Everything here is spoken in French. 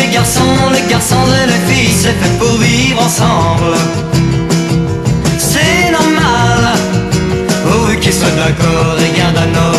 les garçons, les garçons et les filles, c'est fait pour vivre ensemble. C'est normal, pourvu qu'ils soient d'accord et gardent à